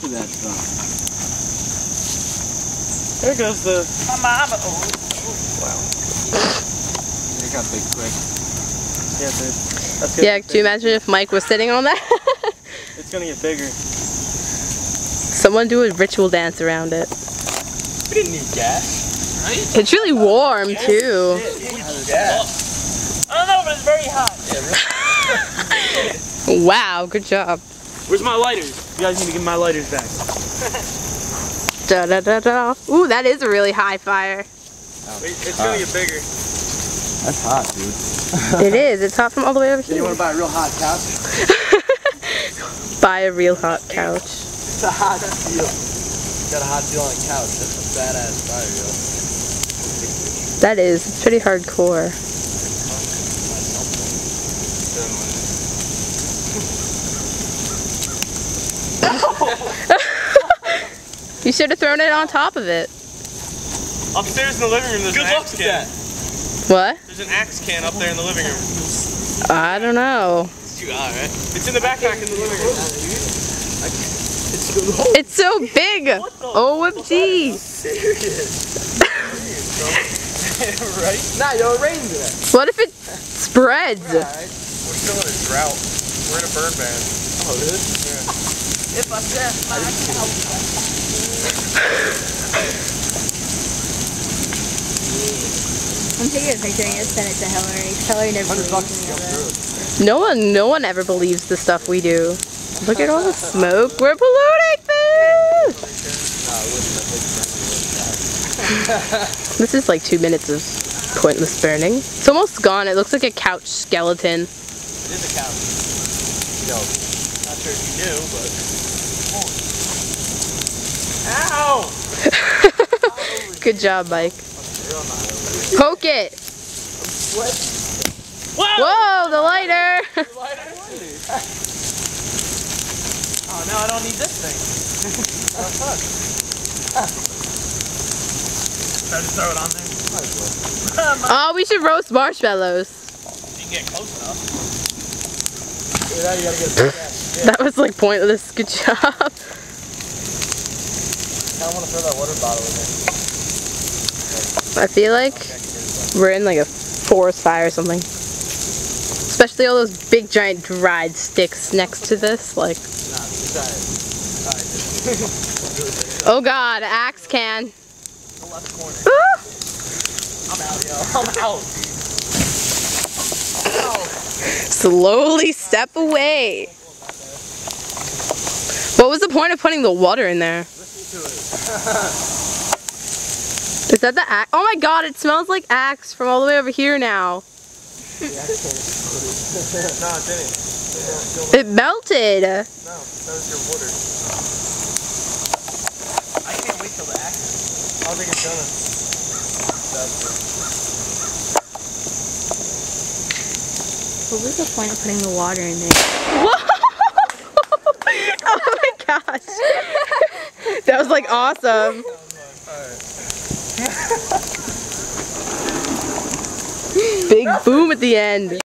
to that stuff. There goes the. My mama. Oh, oh wow. It got big quick. Yeah, dude. That's good. Yeah, do you imagine if Mike was sitting on that? It's gonna get bigger. Someone do a ritual dance around it. We didn't need gas, right? It's really warm too. gas. I don't know, but it's very hot. Wow, good job. Where's my lighters? You guys need to give my lighters back. Da da da da. Ooh, that is a really high fire. Oh. It's gonna get bigger. That's hot, dude. It is. It's hot from all the way over here. You wanna buy a real hot couch? Buy a real hot couch. It's a hot deal. Got a hot deal on a couch. That's a badass fire, yo. That is. It's pretty hardcore. You should have thrown it on top of it. Upstairs in the living room, there's Good an luck axe can. that. What? There's an axe can up there in the living room. I don't know. It's too hot, right? It's in the backpack in the living room. It's so big. OMG. right? Nah, yo, it rained today. What if it spreads? We're still in a drought. We're in a burn ban. Oh, really? If I said my I'm taking a picture and send it to Hillary. Hillary never believes me come of it. through. No one, no one ever believes the stuff we do. Look at all the smoke. We're polluting things. This is like two minutes of pointless burning. It's almost gone. It looks like a couch skeleton. It is a couch. Yo, not sure if you knew, but. Ow! Good job, Mike. Poke it. Whoa, Whoa, the lighter. Oh, now I don't need this thing. oh, fuck. Should I just throw it on there? Oh, we should roast marshmallows. You can get close enough. That was like pointless. Good job. I kinda wanna throw that water bottle in there. I feel like we're in like a forest fire or something. Especially all those big giant dried sticks next to this. Like, Nah, try it. Alright, just. oh god, axe can. the left corner. Ah! I'm out, yo. I'm out. Slowly step away. What was the point of putting the water in there? Is that the axe? Oh my god, it smells like axe from all the way over here now. no, it didn't. It melted. No, that was your water. I can't wait till the accident. I don't think it's gonna. What was the point of putting the water in there? Whoa! oh my gosh. That was like awesome. Big boom at the end.